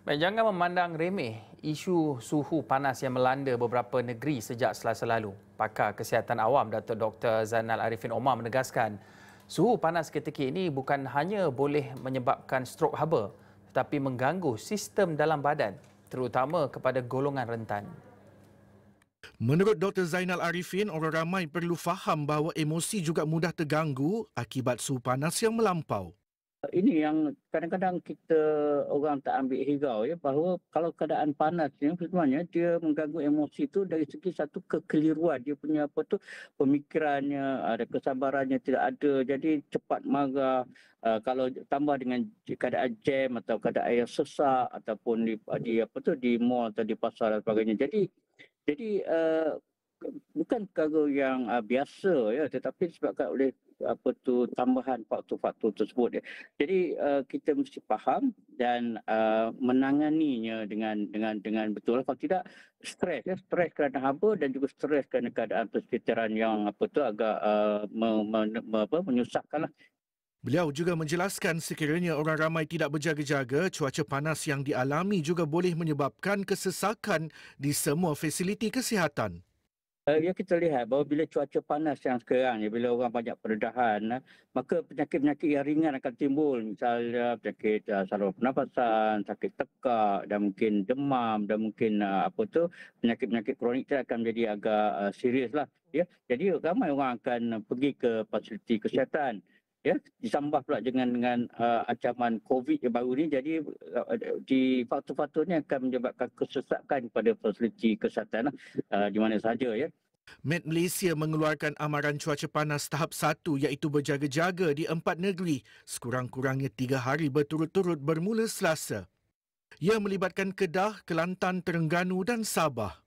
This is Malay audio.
Baik, jangan memandang remeh isu suhu panas yang melanda beberapa negeri sejak selasa lalu. Pakar Kesihatan Awam Datuk Dr. Zainal Arifin Omar menegaskan, suhu panas ketika ini bukan hanya boleh menyebabkan strok haba tetapi mengganggu sistem dalam badan terutama kepada golongan rentan. Menurut Dr. Zainal Arifin, orang ramai perlu faham bahawa emosi juga mudah terganggu akibat suhu panas yang melampau ini yang kadang-kadang kita orang tak ambil hirau ya bahawa kalau keadaan panas ni sebenarnya dia mengganggu emosi tu dari segi satu kekeliruan. Dia punya apa tu pemikirannya ada kesabarannya tidak ada jadi cepat marah. Uh, kalau tambah dengan keadaan jam atau keadaan yang sesak ataupun di, di apa tu di mall atau di pasar dan sebagainya. Jadi jadi uh, bukan perkara yang uh, biasa ya tetapi disebabkan oleh apa tu tambahan faktor-faktor tersebut. Jadi uh, kita mesti faham dan uh, menanganinya dengan dengan dengan betul. Kalau tidak stres ya, stres kerana haba dan juga stres kerana keadaan persekitaran yang apa tu agak uh, me, me, me, apa, menyusahkanlah. Beliau juga menjelaskan sekiranya orang ramai tidak berjaga-jaga, cuaca panas yang dialami juga boleh menyebabkan kesesakan di semua fasiliti kesihatan. Ya kita lihat bahawa bila cuaca panas yang sekarang ni, bila orang banyak perdahan, uh, maka penyakit-penyakit yang ringan akan timbul. Misalnya penyakit uh, saluran pernafasan, sakit tekak dan mungkin demam dan mungkin uh, apa tu penyakit-penyakit kronik itu akan menjadi agak uh, serius lah. Ya, jadi ramai orang akan pergi ke fasiliti kesihatan ya ditambah pula dengan dengan uh, ancaman covid yang baru ni jadi uh, di faktor-faktor ni akan menyebabkan kesesakan pada fasiliti kesihatan uh, di mana saja ya Med Malaysia mengeluarkan amaran cuaca panas tahap satu iaitu berjaga-jaga di empat negeri sekurang-kurangnya tiga hari berturut-turut bermula selasa. Ia melibatkan Kedah, Kelantan, Terengganu dan Sabah.